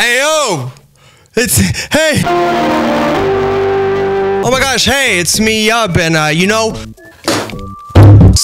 Hey, yo! It's, hey! Oh my gosh, hey, it's me Yub, and uh, you know,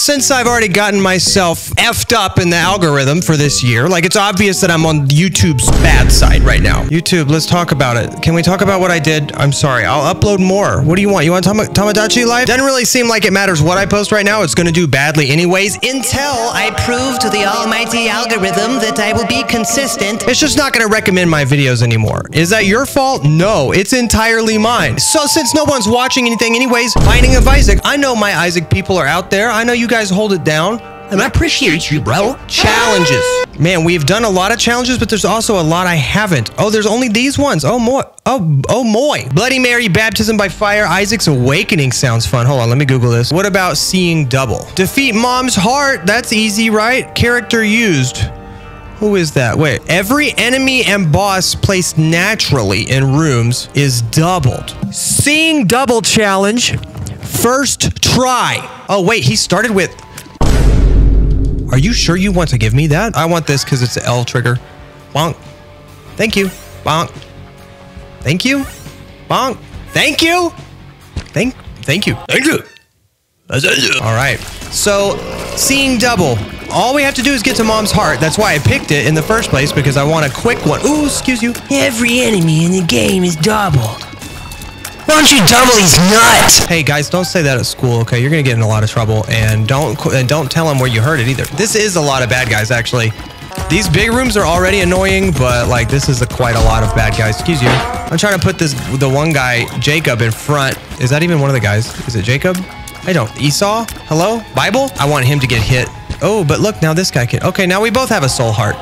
since I've already gotten myself effed up in the algorithm for this year, like it's obvious that I'm on YouTube's bad side right now. YouTube, let's talk about it. Can we talk about what I did? I'm sorry, I'll upload more. What do you want? You want Tam Tamagotchi Live? Doesn't really seem like it matters what I post right now. It's gonna do badly anyways until I prove to the almighty algorithm that I will be consistent. It's just not gonna recommend my videos anymore. Is that your fault? No, it's entirely mine. So since no one's watching anything anyways, Binding of Isaac, I know my Isaac people are out there. I know you guys hold it down. And I appreciate you, bro. Challenges. Man, we've done a lot of challenges, but there's also a lot I haven't. Oh, there's only these ones. Oh, moi. Oh, oh, moi. Bloody Mary, Baptism by Fire, Isaac's Awakening sounds fun. Hold on, let me Google this. What about Seeing Double? Defeat Mom's Heart. That's easy, right? Character used. Who is that? Wait, every enemy and boss placed naturally in rooms is doubled. Seeing double challenge, first try. Oh, wait, he started with. Are you sure you want to give me that? I want this because it's an L trigger. Bonk. Thank you. Bonk. Thank you. Bonk. Thank you. Thank. Thank you. Thank you. All right. So, seeing double. All we have to do is get to mom's heart. That's why I picked it in the first place because I want a quick one. Ooh, excuse you. Every enemy in the game is doubled. Why don't you double these nuts? Hey guys, don't say that at school, okay? You're gonna get in a lot of trouble, and don't and don't tell them where you heard it either. This is a lot of bad guys, actually. These big rooms are already annoying, but like this is a, quite a lot of bad guys. Excuse you. I'm trying to put this the one guy Jacob in front. Is that even one of the guys? Is it Jacob? I don't. Esau? Hello? Bible? I want him to get hit. Oh, but look, now this guy can. Okay, now we both have a soul heart.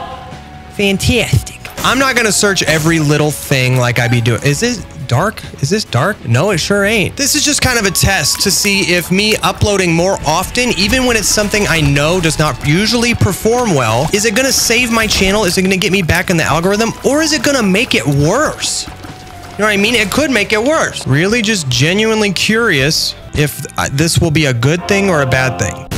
Fantastic. I'm not gonna search every little thing like I be doing. Is this dark? Is this dark? No, it sure ain't. This is just kind of a test to see if me uploading more often, even when it's something I know does not usually perform well, is it gonna save my channel? Is it gonna get me back in the algorithm? Or is it gonna make it worse? You know what I mean? It could make it worse. Really just genuinely curious if uh, this will be a good thing or a bad thing.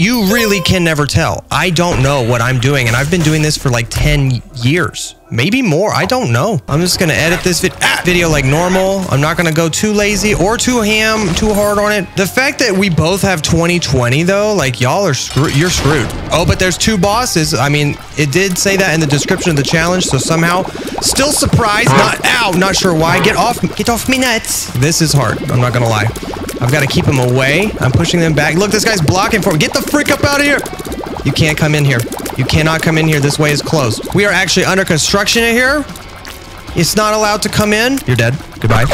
You really can never tell. I don't know what I'm doing, and I've been doing this for like 10 years. Maybe more. I don't know. I'm just to edit this vid ah, video like normal. I'm not to go too lazy or too ham, too hard on it. The fact that we both have 2020, though, like y'all are screwed. You're screwed. Oh, but there's two bosses. I mean, it did say that in the description of the challenge, so somehow still surprised. Not, ow, not sure why. Get off, get off me nuts. This is hard. I'm not to lie. I've got to keep them away. I'm pushing them back. Look, this guy's blocking for me. Get the freak up out of here. You can't come in here. You cannot come in here. This way is closed. We are actually under construction in here. It's not allowed to come in. You're dead. Goodbye.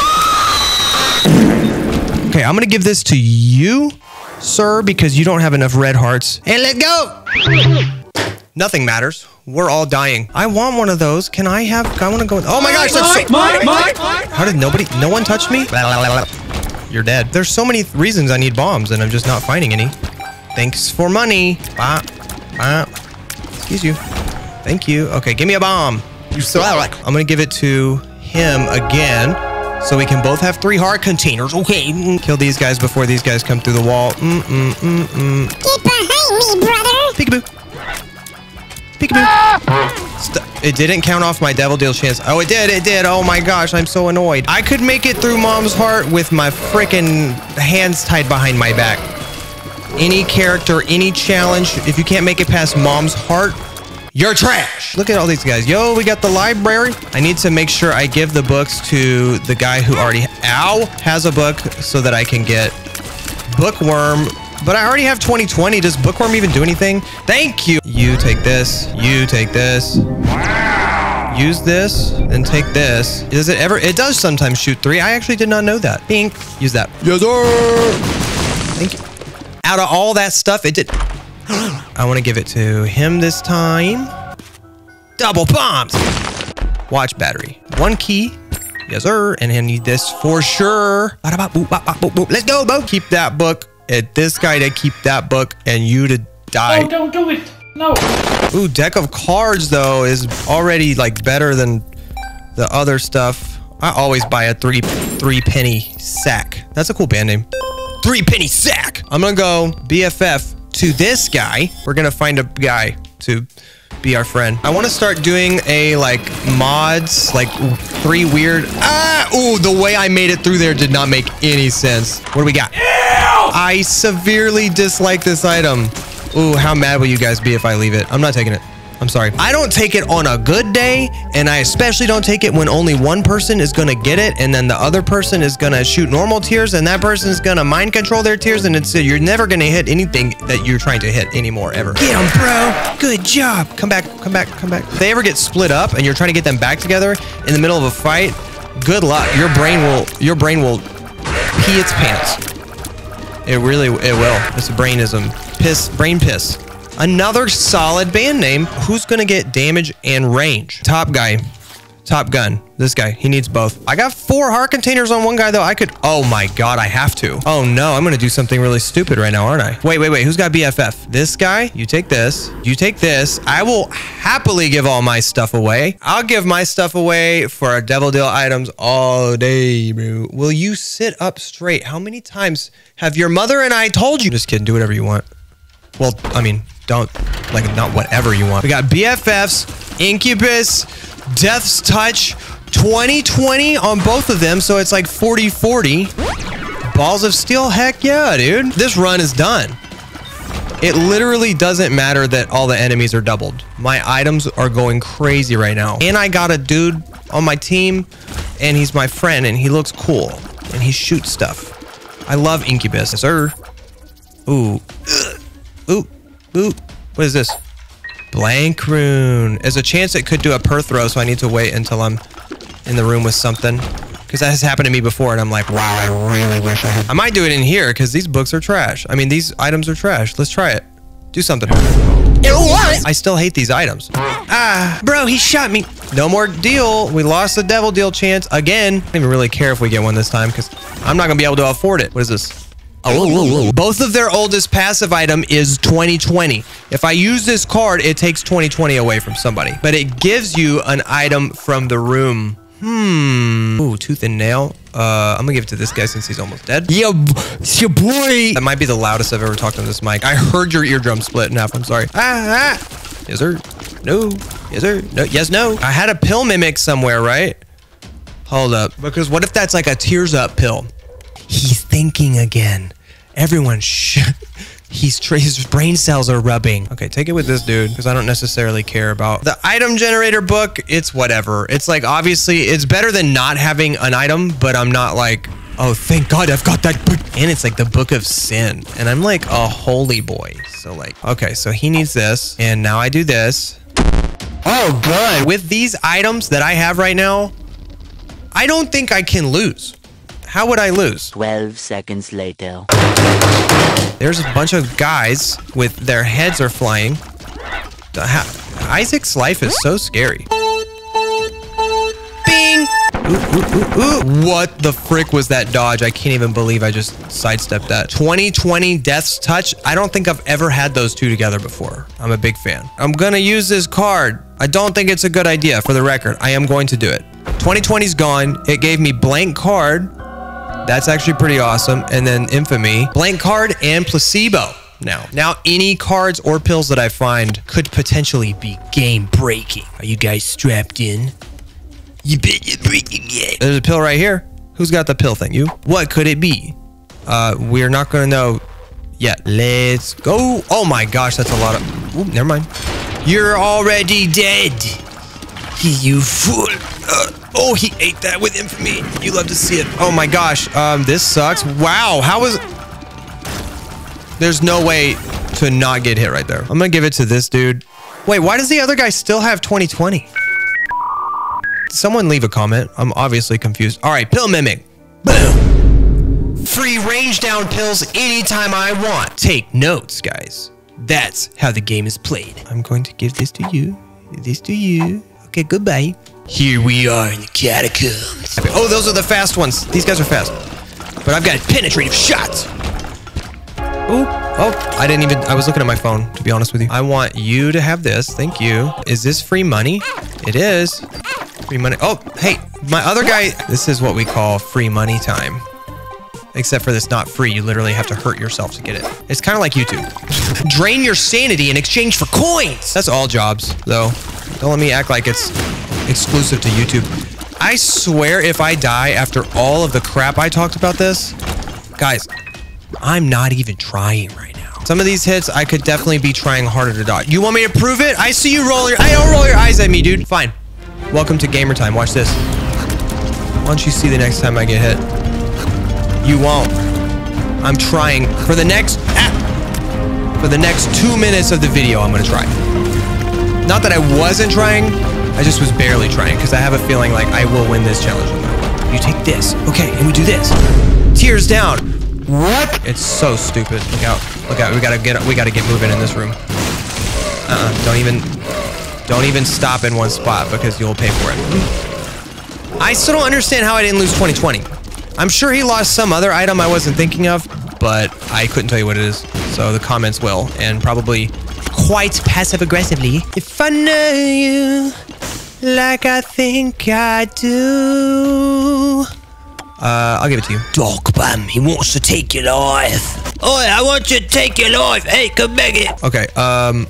Okay, I'm going to give this to you, sir, because you don't have enough red hearts. And let go. Nothing matters. We're all dying. I want one of those. Can I have... I want to go... Oh my gosh. Mike, so, Mike, Mike, Mike. How did nobody... No one touch me? You're dead. There's so many reasons I need bombs, and I'm just not finding any. Thanks for money. Bah, bah. Excuse you. Thank you. Okay, give me a bomb. You so I'm gonna give it to him again, so we can both have three heart containers. Okay. Kill these guys before these guys come through the wall. Mm mm mm mm. Get behind me, brother. Peekaboo. Peekaboo. St it didn't count off my devil deal chance. Oh, it did. It did. Oh my gosh, I'm so annoyed. I could make it through mom's heart with my freaking hands tied behind my back. Any character, any challenge, if you can't make it past mom's heart, you're trash. Look at all these guys. Yo, we got the library. I need to make sure I give the books to the guy who already, ow, has a book so that I can get bookworm but I already have 2020. Does Bookworm even do anything? Thank you. You take this. You take this. Wow. Use this and take this. Does it ever? It does sometimes shoot three. I actually did not know that. Pink. Use that. Yes, sir. Thank you. Out of all that stuff, it did. I want to give it to him this time. Double bombs. Watch battery. One key. Yes, sir. And I need this for sure. Let's go, Bo. Keep that book and this guy to keep that book and you to die. Oh, don't do it. No. Ooh, deck of cards though is already like better than the other stuff. I always buy a three three penny sack. That's a cool band name. Three penny sack. I'm gonna go BFF to this guy. We're gonna find a guy to be our friend. I want to start doing a like mods, like three weird. Ah, ooh, the way I made it through there did not make any sense. What do we got? I severely dislike this item. Ooh, how mad will you guys be if I leave it? I'm not taking it. I'm sorry. I don't take it on a good day, and I especially don't take it when only one person is gonna get it, and then the other person is gonna shoot normal tears, and that person is gonna mind control their tears, and it's you're never gonna hit anything that you're trying to hit anymore ever. Get them, bro. Good job. Come back. Come back. Come back. If they ever get split up, and you're trying to get them back together in the middle of a fight, good luck. Your brain will. Your brain will pee its pants. It really, it will. It's brainism. Piss, brain piss. Another solid band name. Who's going to get damage and range? Top guy. Top gun. This guy. He needs both. I got four heart containers on one guy, though. I could... Oh, my God. I have to. Oh, no. I'm going to do something really stupid right now, aren't I? Wait, wait, wait. Who's got BFF? This guy? You take this. You take this. I will happily give all my stuff away. I'll give my stuff away for Devil Deal items all day, bro. Will you sit up straight? How many times have your mother and I told you? Just kidding. Do whatever you want. Well, I mean, don't like not whatever you want. We got BFFs, Incubus, Death's Touch, 2020 on both of them, so it's like 40-40. Balls of Steel, heck yeah, dude. This run is done. It literally doesn't matter that all the enemies are doubled. My items are going crazy right now. And I got a dude on my team, and he's my friend, and he looks cool, and he shoots stuff. I love Incubus, sir. Ooh. Ooh. Ooh. What is this? Blank rune. There's a chance it could do a Perthro, so I need to wait until I'm in the room with something. Because that has happened to me before, and I'm like, wow, I really wish I had. I might do it in here, because these books are trash. I mean, these items are trash. Let's try it. Do something. I still hate these items. Ah, bro, he shot me. No more deal. We lost the devil deal chance again. I don't even really care if we get one this time, because I'm not going to be able to afford it. What is this? Oh, Both of their oldest passive item is 2020. If I use this card, it takes 2020 away from somebody. But it gives you an item from the room. Hmm. Ooh, tooth and nail. Uh, I'm gonna give it to this guy since he's almost dead. Yeah, it's your boy. That might be the loudest I've ever talked on this mic. I heard your eardrum split in half. I'm sorry. Ah, ah. Yes, sir. No. Yes, sir. No. Yes, no. I had a pill mimic somewhere, right? Hold up. Because what if that's like a tears up pill? He's thinking again. Everyone sh He's tra- his brain cells are rubbing. Okay, take it with this dude because I don't necessarily care about the item generator book. It's whatever. It's like obviously it's better than not having an item, but I'm not like, oh, thank God I've got that book. And it's like the book of sin, and I'm like a holy boy. So like, okay, so he needs this, and now I do this. Oh, good. With these items that I have right now, I don't think I can lose. How would I lose? 12 seconds later. There's a bunch of guys with their heads are flying. Isaac's life is so scary. Bing! Ooh, ooh, ooh. What the frick was that dodge? I can't even believe I just sidestepped that. 2020 Death's Touch. I don't think I've ever had those two together before. I'm a big fan. I'm gonna use this card. I don't think it's a good idea for the record. I am going to do it. 2020's gone. It gave me blank card. That's actually pretty awesome. And then infamy, blank card and placebo. Now, now any cards or pills that I find could potentially be game breaking. Are you guys strapped in? You bet you're breaking it. There's a pill right here. Who's got the pill thing? You? What could it be? Uh, we're not gonna know yet. Let's go. Oh my gosh, that's a lot of. Ooh, never mind. You're already dead. You fool. Uh, oh, he ate that with infamy. You love to see it. Oh my gosh. Um, this sucks. Wow. How is? There's no way to not get hit right there. I'm gonna give it to this dude. Wait, why does the other guy still have 2020? Someone leave a comment. I'm obviously confused. All right, pill mimic. Boom. Free range down pills anytime I want. Take notes, guys. That's how the game is played. I'm going to give this to you. This to you. Okay, goodbye. Here we are in the catacombs. Oh, those are the fast ones. These guys are fast. But I've got penetrative shots. Ooh. Oh, I didn't even, I was looking at my phone, to be honest with you. I want you to have this. Thank you. Is this free money? It is. Free money. Oh, hey, my other guy, this is what we call free money time. Except for this not free. You literally have to hurt yourself to get it. It's kind of like YouTube. Drain your sanity in exchange for coins. That's all jobs, though. Don't let me act like it's exclusive to YouTube. I swear if I die after all of the crap I talked about this, guys, I'm not even trying right now. Some of these hits, I could definitely be trying harder to dodge. You want me to prove it? I see you roll your, I don't roll your eyes at me, dude. Fine. Welcome to gamer time. Watch this. Why don't you see the next time I get hit? You won't. I'm trying for the next ah, for the next two minutes of the video. I'm gonna try. Not that I wasn't trying. I just was barely trying because I have a feeling like I will win this challenge. You take this, okay, and we do this. Tears down. What? It's so stupid. Look out! Look out! We gotta get we gotta get moving in this room. Uh-uh. Don't even don't even stop in one spot because you'll pay for it. I still don't understand how I didn't lose 2020. I'm sure he lost some other item I wasn't thinking of, but I couldn't tell you what it is. So the comments will, and probably quite passive aggressively. If I know you like I think I do. Uh, I'll give it to you. Dog Bam, he wants to take your life. Oh, I want you to take your life. Hey, come back here. Okay, um,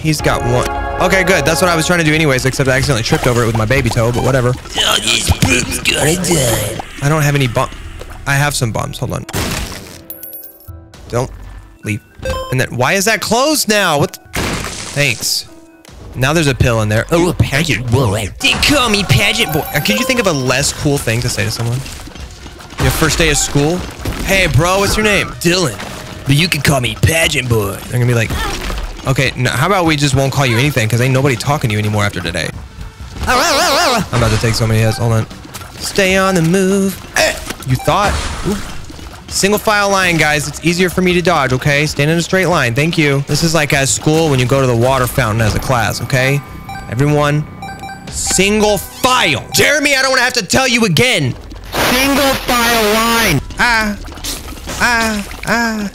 he's got one. Okay, good. That's what I was trying to do anyways, except I accidentally tripped over it with my baby toe, but whatever. Oh, this brute's gonna die. I don't have any bomb. I have some bombs. Hold on. Don't leave. And then, why is that closed now? What? the- Thanks. Now there's a pill in there. Oh, a pageant boy. They call me pageant boy. Uh, Could you think of a less cool thing to say to someone? Your first day of school? Hey, bro, what's your name? Dylan. But you can call me pageant boy. They're gonna be like, okay, no, how about we just won't call you anything because ain't nobody talking to you anymore after today. I'm about to take so many hits. Hold on. Stay on the move. Eh, You thought? Ooh. Single file line, guys. It's easier for me to dodge, okay? Stand in a straight line. Thank you. This is like at school when you go to the water fountain as a class, okay? Everyone, single file. Jeremy, I don't want to have to tell you again. Single file line. Ah, ah, ah.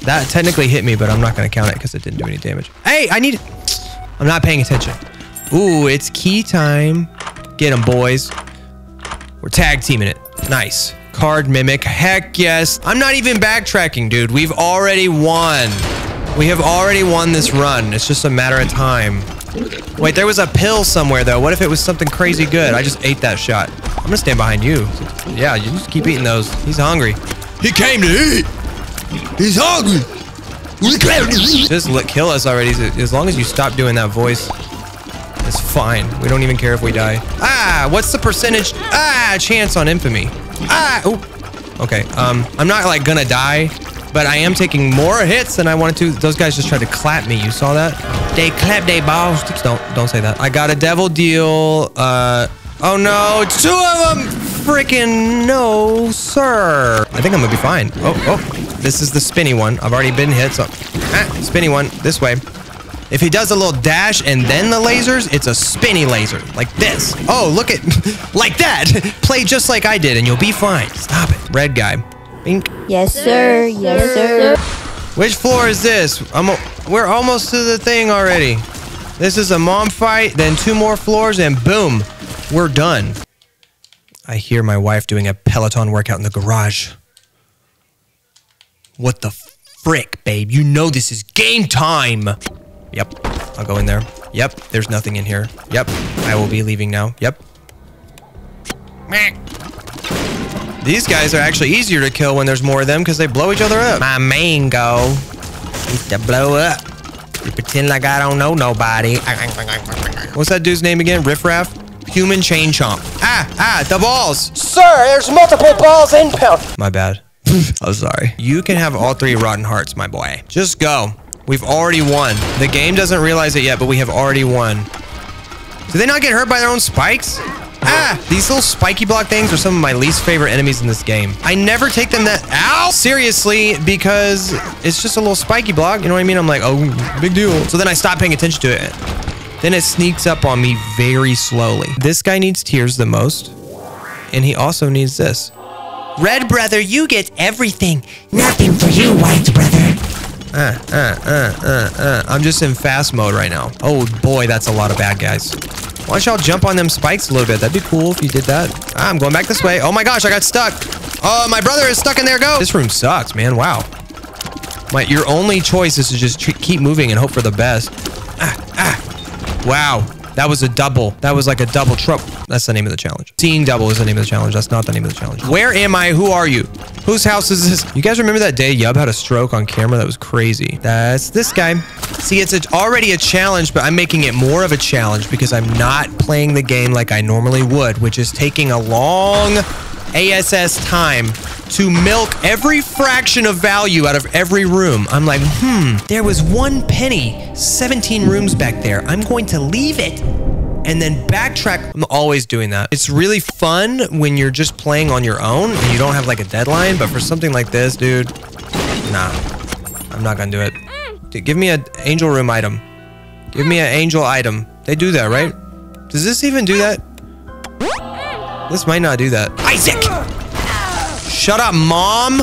That technically hit me, but I'm not going to count it because it didn't do any damage. Hey, I need... I'm not paying attention. Ooh, it's key time. Get them, boys. We're tag teaming it. Nice. Card mimic. Heck yes. I'm not even backtracking, dude. We've already won. We have already won this run. It's just a matter of time. Wait, there was a pill somewhere, though. What if it was something crazy good? I just ate that shot. I'm gonna stand behind you. Yeah, you just keep eating those. He's hungry. He came to eat. He's hungry. Just let, kill us already. As long as you stop doing that voice, it's fine. We don't even care if we die. Ah, what's the percentage? Ah, chance on infamy. Ah, oh. Okay, um, I'm not like gonna die, but I am taking more hits than I wanted to. Those guys just tried to clap me. You saw that? They clap they balls. Don't, don't say that. I got a devil deal. Uh, oh no, two of them. Freaking no, sir. I think I'm gonna be fine. Oh, oh, this is the spinny one. I've already been hit, so ah, spinny one this way. If he does a little dash and then the lasers, it's a spinny laser. Like this. Oh, look at... like that. Play just like I did and you'll be fine. Stop it. Red guy. Bink. Yes, sir. Yes, sir. Which floor is this? I'm a, we're almost to the thing already. This is a mom fight, then two more floors, and boom. We're done. I hear my wife doing a Peloton workout in the garage. What the frick, babe? You know this is game time. Yep. I'll go in there. Yep. There's nothing in here. Yep. I will be leaving now. Yep. Meh. These guys are actually easier to kill when there's more of them because they blow each other up. My main goal is to blow up. You pretend like I don't know nobody. What's that dude's name again? Riff Raff? Human Chain Chomp. Ah, ah, the balls. Sir, there's multiple balls inbound. My bad. I'm sorry. You can have all three rotten hearts, my boy. Just go. We've already won. The game doesn't realize it yet, but we have already won. Do they not get hurt by their own spikes? Ah, these little spiky block things are some of my least favorite enemies in this game. I never take them that- Ow! Seriously, because it's just a little spiky block, you know what I mean? I'm like, oh, big deal. So then I stop paying attention to it. Then it sneaks up on me very slowly. This guy needs tears the most, and he also needs this. Red brother, you get everything. Nothing for you, white brother. Uh, uh, uh, uh, uh. I'm just in fast mode right now. Oh boy, that's a lot of bad guys. Why don't y'all jump on them spikes a little bit? That'd be cool if you did that. Ah, I'm going back this way. Oh my gosh, I got stuck. Oh, my brother is stuck in there. Go. This room sucks, man. Wow. My, your only choice is to just keep moving and hope for the best. Ah, ah. Wow. That was a double. That was like a double trouble. That's the name of the challenge. Seeing double is the name of the challenge. That's not the name of the challenge. Where am I? Who are you? Whose house is this? You guys remember that day Yub had a stroke on camera? That was crazy. That's this guy. See, it's a, already a challenge, but I'm making it more of a challenge because I'm not playing the game like I normally would, which is taking a long ASS time to milk every fraction of value out of every room. I'm like, hmm, there was one penny, 17 rooms back there. I'm going to leave it and then backtrack. I'm always doing that. It's really fun when you're just playing on your own and you don't have like a deadline, but for something like this, dude, nah, I'm not gonna do it. Dude, give me an angel room item. Give me an angel item. They do that, right? Does this even do that? This might not do that. Isaac! Shut up, mom!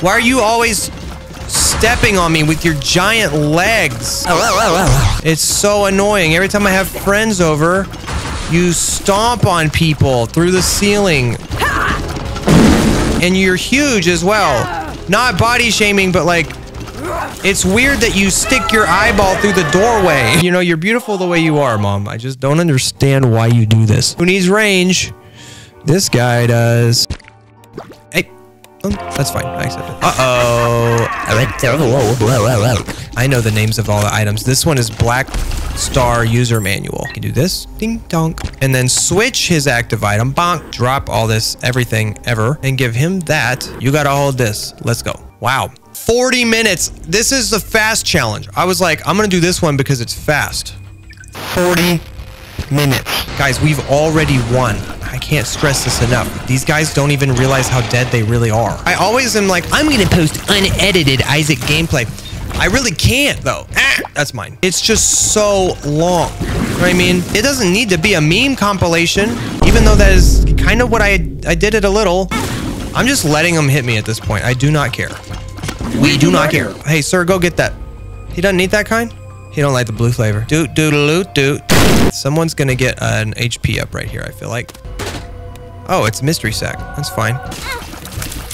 Why are you always stepping on me with your giant legs? It's so annoying. Every time I have friends over, you stomp on people through the ceiling. And you're huge as well. Not body shaming, but like, it's weird that you stick your eyeball through the doorway. You know, you're beautiful the way you are, mom. I just don't understand why you do this. Who needs range? This guy does. Hey. Oh, that's fine. I accept it. Uh-oh. I know the names of all the items. This one is Black Star User Manual. You can do this. Ding donk. And then switch his active item. Bonk. Drop all this, everything ever. And give him that. You gotta hold this. Let's go. Wow. 40 minutes. This is the fast challenge. I was like, I'm gonna do this one because it's fast. 40 minutes. Guys, we've already won. I can't stress this enough. These guys don't even realize how dead they really are. I always am like, I'm gonna post unedited Isaac gameplay. I really can't though. Ah, that's mine. It's just so long. You know what I mean? It doesn't need to be a meme compilation, even though that is kind of what I I did it a little. I'm just letting them hit me at this point. I do not care. We do not care. Hey, sir, go get that. He doesn't need that kind? He don't like the blue flavor. Doot doodaloo doot. Someone's gonna get an HP up right here, I feel like. Oh, it's mystery sack. That's fine.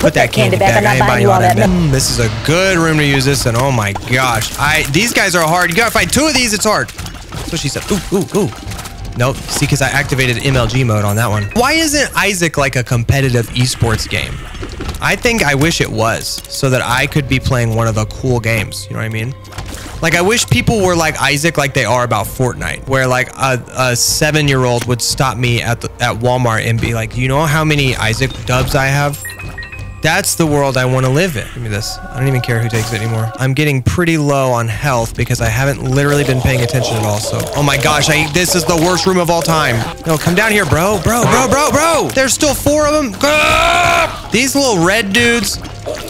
Put, that, candy, back. I ain't buying you all that. Mm, this is a good room to use this, and oh my gosh. I these guys are hard. You gotta fight two of these, it's hard. That's what she said. Ooh, ooh, ooh. Nope. See, because I activated MLG mode on that one. Why isn't Isaac like a competitive esports game? I think I wish it was, so that I could be playing one of the cool games. You know what I mean? Like, I wish people were like Isaac, like they are about Fortnite, where like a, a seven-year-old would stop me at the, at Walmart and be like, "You know how many Isaac dubs I have?" That's the world I want to live in. Give me this. I don't even care who takes it anymore. I'm getting pretty low on health because I haven't literally been paying attention at all. So, oh my gosh, I this is the worst room of all time. No, come down here, bro, bro, bro, bro, bro. There's still four of them. Ah! These little red dudes.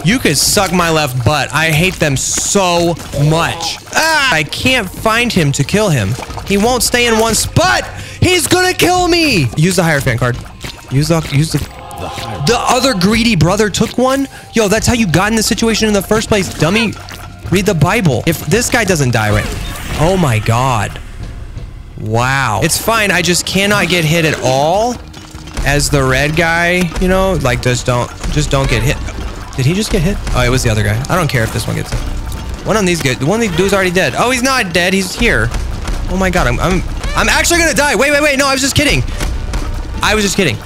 You could suck my left butt. I hate them so much. Ah, I can't find him to kill him. He won't stay in one spot. He's gonna kill me. Use the Hierophant card. Use the use the the other greedy brother took one? Yo, that's how you got in this situation in the first place, dummy. Read the Bible. If this guy doesn't die right... Oh my god. Wow. It's fine, I just cannot get hit at all as the red guy, you know? Like, just don't, just don't get hit. Did he just get hit? Oh, it was the other guy. I don't care if this one gets hit. One of these good. One of these dudes already dead. Oh, he's not dead. He's here. Oh my god, I'm, I'm, I'm actually gonna die. Wait, wait, wait. No, I was just kidding. I was just kidding.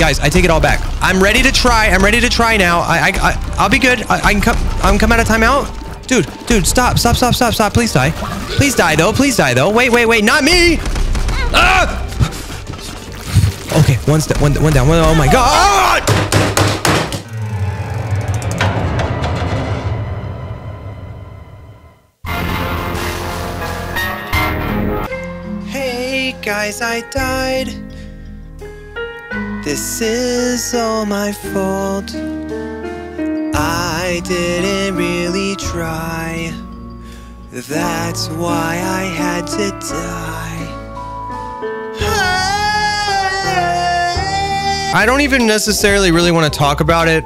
Guys, I take it all back. I'm ready to try. I'm ready to try now. I, I, I I'll be good. I, I can come. I'm come out of timeout. Dude, dude, stop, stop, stop, stop, stop. Please die. Please die though. Please die though. Wait, wait, wait. Not me. Ah! Okay, one step, one, one down. One, oh my god! Hey guys, I died. This is all my fault. I didn't really try. That's why I had to die. I don't even necessarily really want to talk about it,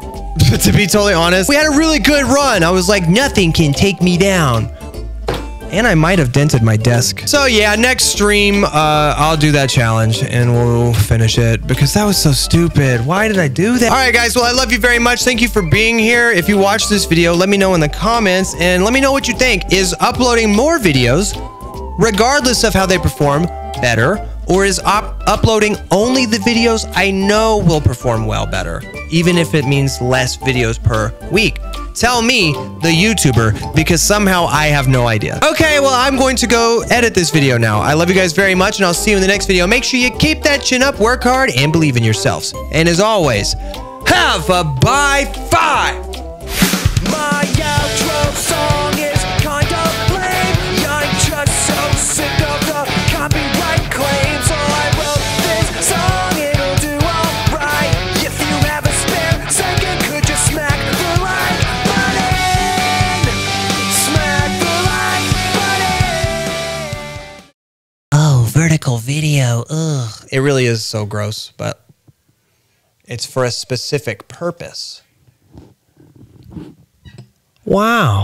but to be totally honest. We had a really good run. I was like, nothing can take me down. And I might have dented my desk. So yeah, next stream, uh, I'll do that challenge and we'll finish it because that was so stupid. Why did I do that? All right, guys. Well, I love you very much. Thank you for being here. If you watched this video, let me know in the comments and let me know what you think. Is uploading more videos, regardless of how they perform, better? Or is uploading only the videos I know will perform well better, even if it means less videos per week? Tell me, the YouTuber, because somehow I have no idea. Okay, well, I'm going to go edit this video now. I love you guys very much, and I'll see you in the next video. Make sure you keep that chin up, work hard, and believe in yourselves. And as always, have a bye five! My outro song Video. Ugh. It really is so gross, but it's for a specific purpose. Wow.